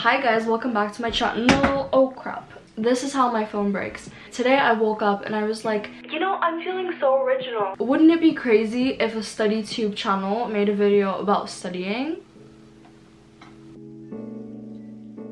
Hi guys, welcome back to my channel. Oh crap. This is how my phone breaks. Today I woke up and I was like, you know, I'm feeling so original. Wouldn't it be crazy if a study tube channel made a video about studying?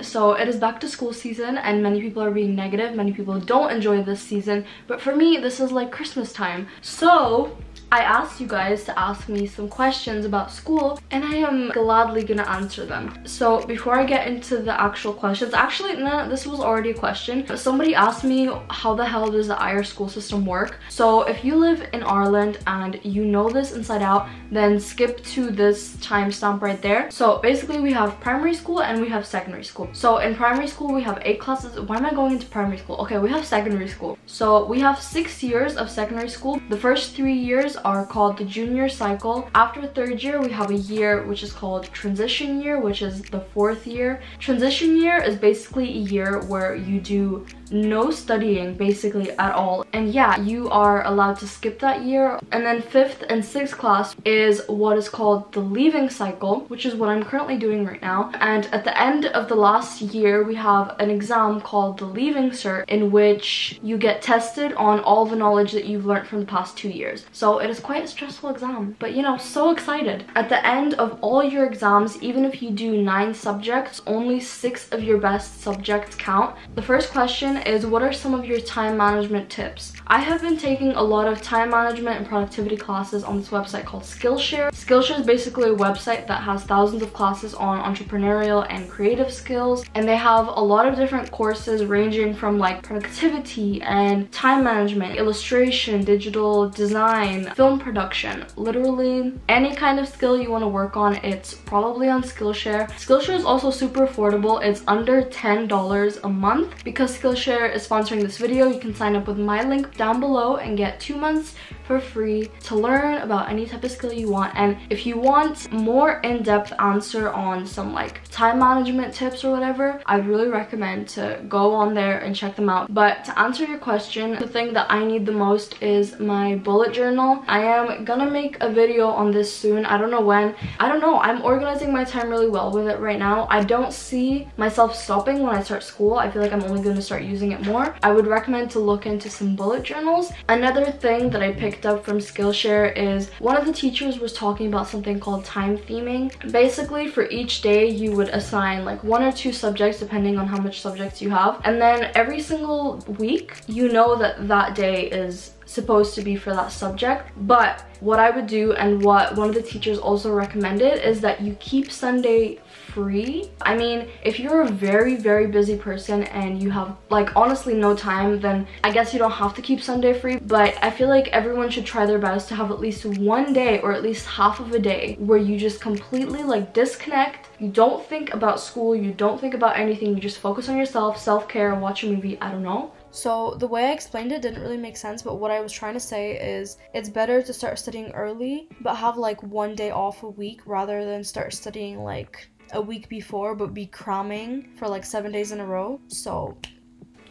So it is back to school season and many people are being negative. Many people don't enjoy this season. But for me, this is like Christmas time. So I asked you guys to ask me some questions about school and I am gladly gonna answer them. So before I get into the actual questions, actually no, this was already a question. Somebody asked me how the hell does the Irish school system work? So if you live in Ireland and you know this inside out, then skip to this timestamp right there. So basically we have primary school and we have secondary school. So in primary school we have eight classes. Why am I going into primary school? Okay, we have secondary school. So we have six years of secondary school. The first three years are called the junior cycle. After third year, we have a year which is called transition year, which is the fourth year. Transition year is basically a year where you do no studying basically at all and yeah you are allowed to skip that year and then fifth and sixth class is what is called the leaving cycle which is what i'm currently doing right now and at the end of the last year we have an exam called the leaving cert in which you get tested on all the knowledge that you've learned from the past two years so it is quite a stressful exam but you know so excited at the end of all your exams even if you do nine subjects only six of your best subjects count the first question is what are some of your time management tips? I have been taking a lot of time management and productivity classes on this website called Skillshare. Skillshare is basically a website that has thousands of classes on entrepreneurial and creative skills and they have a lot of different courses ranging from like productivity and time management, illustration, digital design, film production, literally any kind of skill you want to work on, it's probably on Skillshare. Skillshare is also super affordable. It's under $10 a month because Skillshare is sponsoring this video, you can sign up with my link down below and get two months for free to learn about any type of skill you want. And if you want more in-depth answer on some like time management tips or whatever, I'd really recommend to go on there and check them out. But to answer your question, the thing that I need the most is my bullet journal. I am gonna make a video on this soon. I don't know when. I don't know. I'm organizing my time really well with it right now. I don't see myself stopping when I start school. I feel like I'm only gonna start using using it more, I would recommend to look into some bullet journals. Another thing that I picked up from Skillshare is one of the teachers was talking about something called time theming. Basically, for each day, you would assign like one or two subjects depending on how much subjects you have. And then every single week, you know that that day is supposed to be for that subject but what i would do and what one of the teachers also recommended is that you keep sunday free i mean if you're a very very busy person and you have like honestly no time then i guess you don't have to keep sunday free but i feel like everyone should try their best to have at least one day or at least half of a day where you just completely like disconnect. You don't think about school you don't think about anything you just focus on yourself self-care watch a movie i don't know. So the way I explained it didn't really make sense, but what I was trying to say is it's better to start studying early, but have like one day off a week rather than start studying like a week before but be cramming for like seven days in a row. So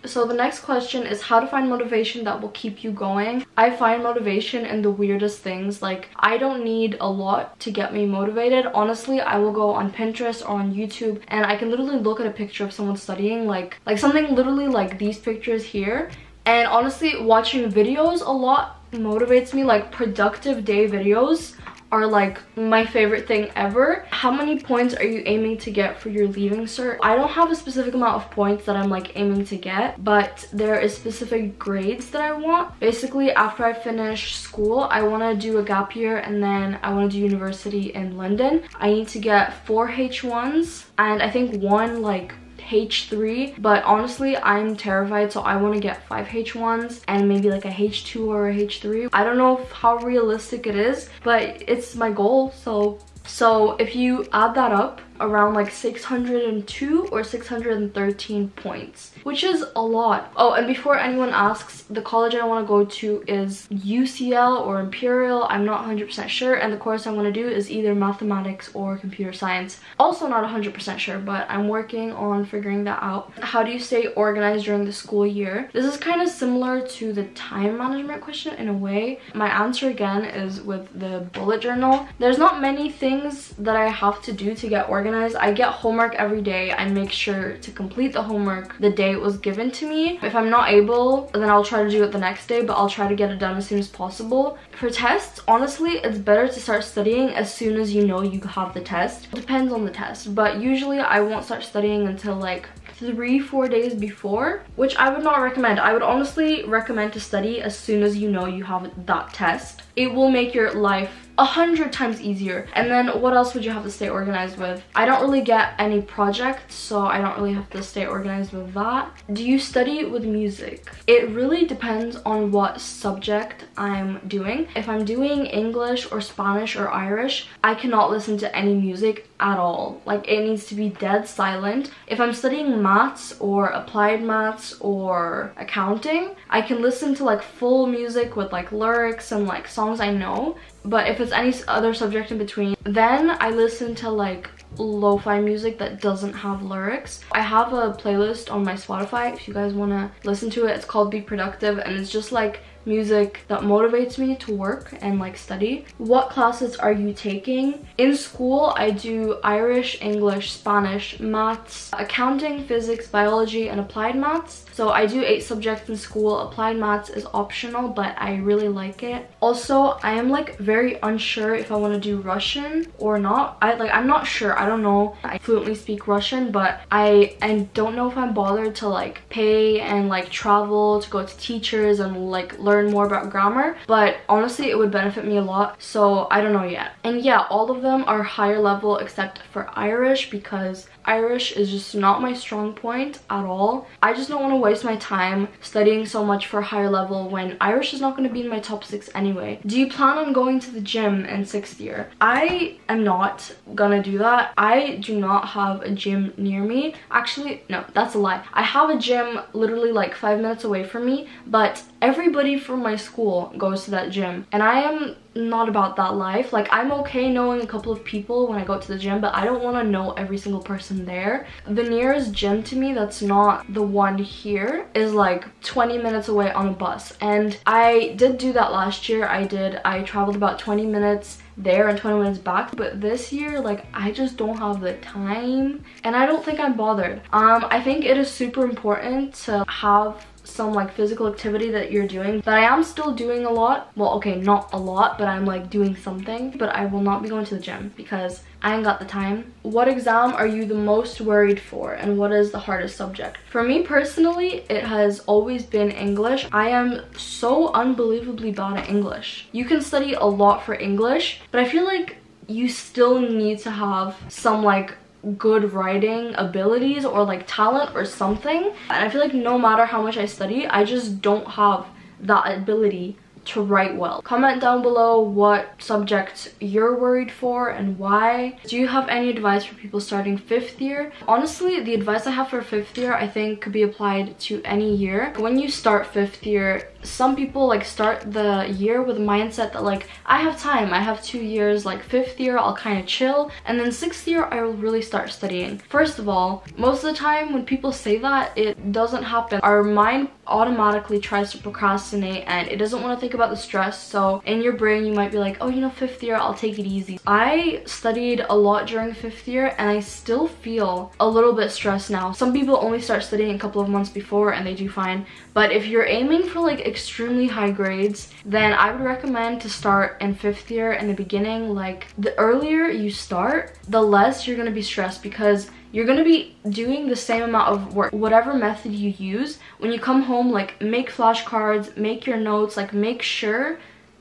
so the next question is how to find motivation that will keep you going. I find motivation in the weirdest things. Like I don't need a lot to get me motivated. Honestly, I will go on Pinterest or on YouTube and I can literally look at a picture of someone studying like like something literally like these pictures here. And honestly, watching videos a lot motivates me like productive day videos are like my favorite thing ever. How many points are you aiming to get for your leaving cert? I don't have a specific amount of points that I'm like aiming to get, but there is specific grades that I want. Basically, after I finish school, I want to do a gap year and then I want to do university in London. I need to get four H1s and I think one like H3 but honestly I'm terrified so I want to get 5 H1s and maybe like a H2 or a H3 I don't know how realistic it is but it's my goal so so if you add that up around like 602 or 613 points which is a lot. Oh and before anyone asks the college i want to go to is ucl or imperial. I'm not 100 percent sure and the course i'm going to do is either mathematics or computer science. Also not 100 percent sure but i'm working on figuring that out. How do you stay organized during the school year? This is kind of similar to the time management question in a way. My answer again is with the bullet journal. There's not many things that i have to do to get organized organized. I get homework every day. I make sure to complete the homework the day it was given to me. If I'm not able, then I'll try to do it the next day, but I'll try to get it done as soon as possible. For tests, honestly, it's better to start studying as soon as you know you have the test. It depends on the test, but usually I won't start studying until like three four days before which i would not recommend i would honestly recommend to study as soon as you know you have that test it will make your life a hundred times easier. And then what else would you have to stay organized with? I don't really get any projects, so I don't really have to stay organized with that. Do you study with music? It really depends on what subject I'm doing. If I'm doing English or Spanish or Irish, I cannot listen to any music at all. Like it needs to be dead silent. If I'm studying maths or applied maths or accounting, I can listen to like full music with like lyrics and like songs I know but if it's any other subject in between then i listen to like lo-fi music that doesn't have lyrics. I have a playlist on my spotify if you guys want to listen to it. It's called be productive and it's just like music that motivates me to work and like study. What classes are you taking? In school, I do Irish, English, Spanish, maths, accounting, physics, biology, and applied maths. So I do eight subjects in school. Applied maths is optional, but I really like it. Also, I am like very unsure if I want to do Russian or not. I like I'm not sure. I don't know. I fluently speak Russian, but I and don't know if I'm bothered to like pay and like travel to go to teachers and like learn learn more about grammar but honestly it would benefit me a lot so I don't know yet and yeah all of them are higher level except for Irish because Irish is just not my strong point at all. I just don't want to waste my time studying so much for higher level when Irish is not going to be in my top six anyway. Do you plan on going to the gym in sixth year? I am not gonna do that. I do not have a gym near me. Actually, no, that's a lie. I have a gym literally like five minutes away from me, but everybody from my school goes to that gym and I am not about that life. Like I'm okay knowing a couple of people when I go to the gym, but I don't want to know every single person there. The nearest gym to me that's not the one here is like 20 minutes away on a bus. And I did do that last year. I did. I traveled about 20 minutes there and 20 minutes back but this year like i just don't have the time and i don't think i'm bothered um i think it is super important to have some like physical activity that you're doing. But i am still doing a lot. Well okay not a lot but i'm like doing something. But i will not be going to the gym because i ain't got the time. What exam are you the most worried for and what is the hardest subject? For me personally it has always been english. I am so unbelievably bad at english. You can study a lot for english but i feel like you still need to have some like good writing abilities or like talent or something and I feel like no matter how much I study I just don't have that ability to write well. Comment down below what subjects you're worried for and why. Do you have any advice for people starting fifth year? Honestly, the advice I have for fifth year I think could be applied to any year. When you start fifth year, some people like start the year with a mindset that like I have time I have two years like fifth year I'll kind of chill and then sixth year I will really start studying. First of all most of the time when people say that it doesn't happen. Our mind automatically tries to procrastinate and it doesn't want to think about the stress so in your brain you might be like oh you know fifth year I'll take it easy. I studied a lot during fifth year and I still feel a little bit stressed now. Some people only start studying a couple of months before and they do fine. But if you're aiming for like extremely high grades, then I would recommend to start in fifth year in the beginning. Like the earlier you start, the less you're gonna be stressed because you're gonna be doing the same amount of work whatever method you use when you come home like make flashcards make your notes like make sure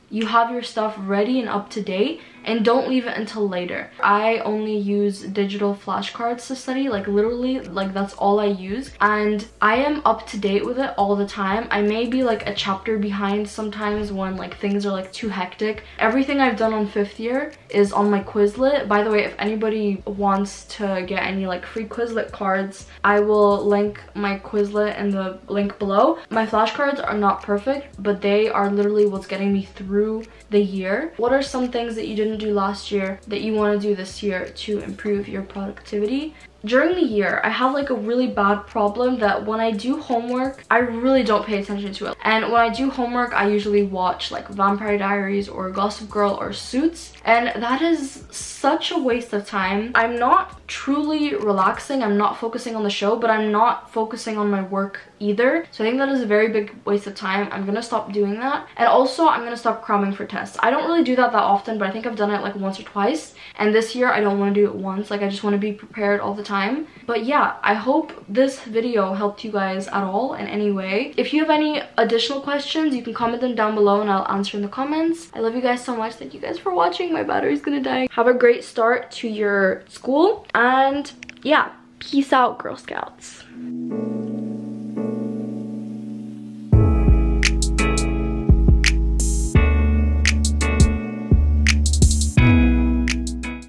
you have your stuff ready and up to date and don't leave it until later. I only use digital flashcards to study, like literally, like that's all I use. And I am up to date with it all the time. I may be like a chapter behind sometimes when like things are like too hectic. Everything I've done on fifth year is on my Quizlet. By the way, if anybody wants to get any like free Quizlet cards, I will link my Quizlet in the link below. My flashcards are not perfect, but they are literally what's getting me through the year. What are some things that you didn't do last year that you want to do this year to improve your productivity? During the year, I have like a really bad problem that when I do homework, I really don't pay attention to it. And when I do homework, I usually watch like Vampire Diaries or Gossip Girl or Suits. And that is such a waste of time. I'm not truly relaxing. I'm not focusing on the show, but I'm not focusing on my work either. So I think that is a very big waste of time. I'm gonna stop doing that. And also, I'm gonna stop cramming for tests. I don't really do that that often, but I think I've done it like once or twice. And this year, I don't want to do it once. Like, I just want to be prepared all the time. But yeah, I hope this video helped you guys at all in any way. If you have any additional questions, you can comment them down below and I'll answer in the comments. I love you guys so much. Thank you guys for watching. My battery's gonna die. Have a great start to your school. And yeah, peace out, Girl Scouts.